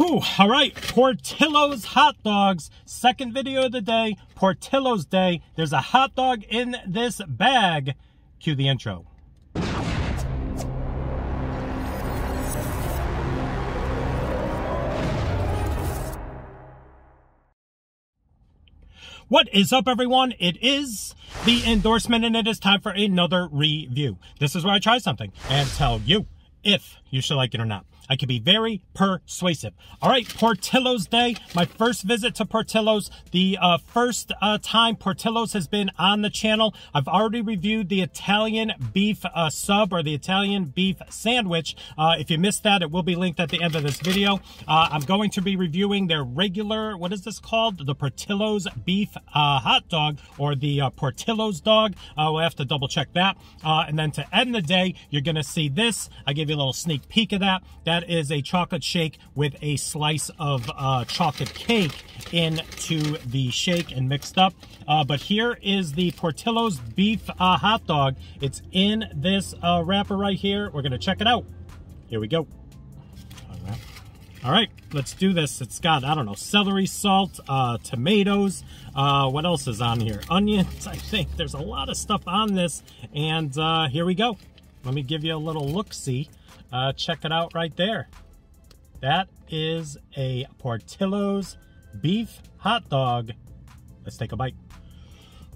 Whew, all right, Portillo's hot dogs. Second video of the day, Portillo's day. There's a hot dog in this bag. Cue the intro. What is up, everyone? It is the endorsement, and it is time for another review. This is where I try something and tell you if you should like it or not. I can be very persuasive. All right, Portillo's Day. My first visit to Portillo's. The uh, first uh, time Portillo's has been on the channel. I've already reviewed the Italian beef uh, sub or the Italian beef sandwich. Uh, if you missed that, it will be linked at the end of this video. Uh, I'm going to be reviewing their regular, what is this called? The Portillo's beef uh, hot dog or the Portillo's dog. we'll have to double check that. and then to end the day, you're going to see this. I give you a little sneak peek of that. That is a chocolate shake with a slice of uh, chocolate cake into the shake and mixed up. Uh, but here is the Portillo's beef uh, hot dog. It's in this uh, wrapper right here. We're to check it out. Here we go. All right. All right, let's do this. It's got, I don't know, celery salt, uh, tomatoes. Uh, what else is on here? Onions, I think. There's a lot of stuff on this. And here we go. Let me give you a little look-see. Uh, check it out right there. That is a Portillo's beef hot dog. Let's take a bite.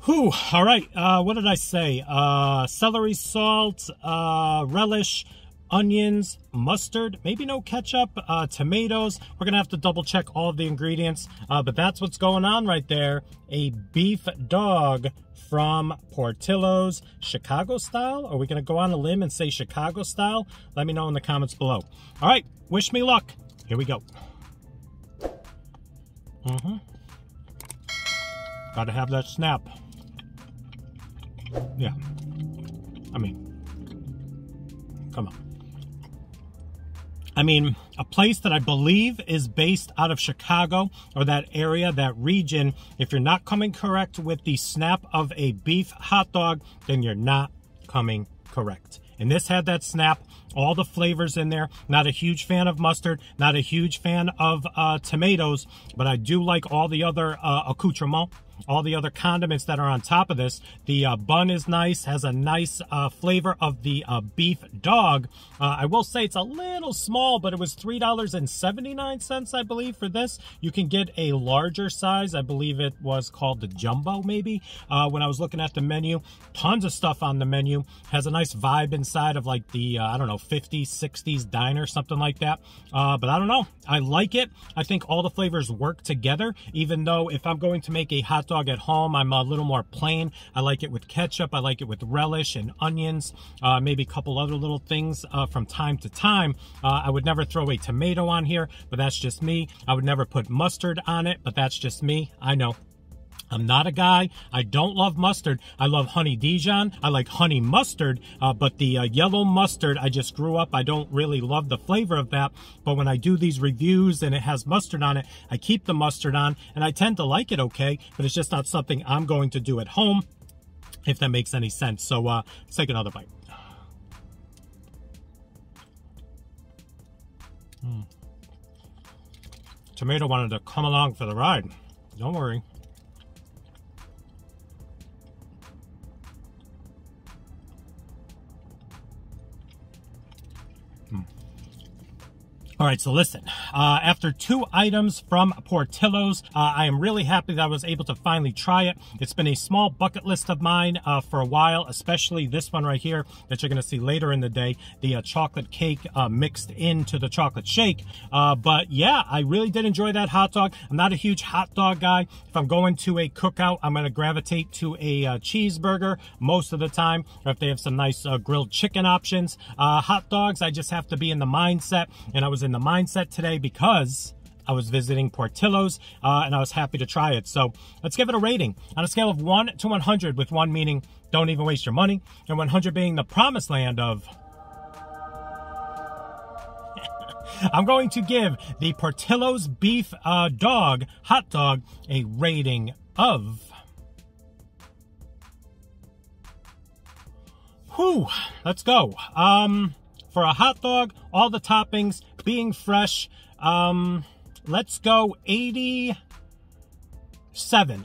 Whew, all right, uh, what did I say? Uh, celery salt, uh, relish, onions, mustard, maybe no ketchup, uh, tomatoes. We're gonna have to double check all of the ingredients, uh, but that's what's going on right there. A beef dog from Portillo's Chicago style. Are we gonna go on a limb and say Chicago style? Let me know in the comments below. All right, wish me luck. Here we go. Mm-hmm. Gotta have that snap. Yeah. I mean, come on. I mean, a place that I believe is based out of Chicago or that area, that region. If you're not coming correct with the snap of a beef hot dog, then you're not coming correct. And this had that snap, all the flavors in there. Not a huge fan of mustard, not a huge fan of uh, tomatoes, but I do like all the other uh, accoutrements all the other condiments that are on top of this. The uh, bun is nice, has a nice uh, flavor of the uh, beef dog. Uh, I will say it's a little small, but it was $3.79, I believe, for this. You can get a larger size. I believe it was called the Jumbo, maybe, uh, when I was looking at the menu. Tons of stuff on the menu. Has a nice vibe inside of like the, uh, I don't know, 50s, 60s diner, something like that. but I don't know. I like it. I think all the flavors work together, even though if I'm going to make a hot dog at home, I'm a little more plain. I like it with ketchup. I like it with relish and onions, uh, maybe a couple other little things uh, from time to time. Uh, I would never throw a tomato on here, but that's just me. I would never put mustard on it, but that's just me. I know I'm not a guy. I don't love mustard. I love honey Dijon. I like honey mustard, uh, but the uh, yellow mustard, I just grew up. I don't really love the flavor of that. But when I do these reviews and it has mustard on it, I keep the mustard on and I tend to like it okay, but it's just not something I'm going to do at home, if that makes any sense. So uh, let's take another bite. Mm. Tomato wanted to come along for the ride. Don't worry. All right, so listen, uh, after two items from Portillo's, uh, I am really happy that I was able to finally try it. It's been a small bucket list of mine uh, for a while, especially this one right here that you're going to see later in the day, the uh, chocolate cake uh, mixed into the chocolate shake. Uh, but yeah, I really did enjoy that hot dog. I'm not a huge hot dog guy. If I'm going to a cookout, I'm going to gravitate to a cheeseburger most of the time, or if they have some nice grilled chicken options. hot dogs, I just have to be in the mindset, and I was in the mindset today because I was visiting Portillo's uh, and I was happy to try it. So let's give it a rating on a scale of 1 to 100, with 1 meaning don't even waste your money, and 100 being the promised land of. I'm going to give the Portillo's beef uh, dog, hot dog, a rating of. Whew, let's go. Um, for a hot dog, all the toppings being fresh, Um, let's go 87.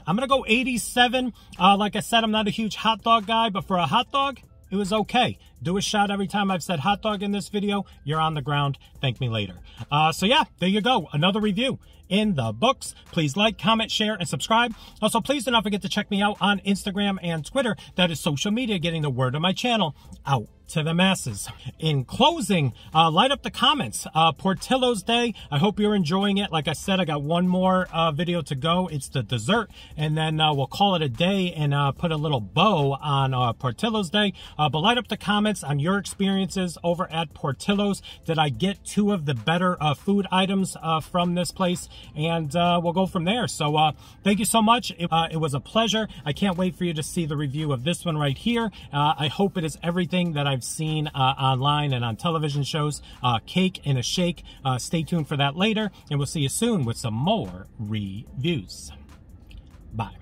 I'm going to go 87. Uh, like I said, I'm not a huge hot dog guy, but for a hot dog, it was okay. Do a shot every time I've said hot dog in this video. You're on the ground. Thank me later. Uh, so yeah, there you go. Another review in the books. Please like, comment, share, and subscribe. Also, please do not forget to check me out on Instagram and Twitter. That is social media getting the word of my channel out to the masses. In closing, uh, light up the comments. Uh, Portillo's Day. I hope you're enjoying it. Like I said, I got one more uh, video to go. It's the dessert, and then uh, we'll call it a day and uh, put a little bow on uh, Portillo's Day. but light up the comments on your experiences over at Portillo's. Did I get two of the better food items from this place? And we'll go from there. So thank you so much. It, it, was a pleasure. I can't wait for you to see the review of this one right here. I hope it is everything that I've seen uh, online and on television shows. Uh, Cake and a Shake. Uh, stay tuned for that later, and we'll see you soon with some more reviews. Bye.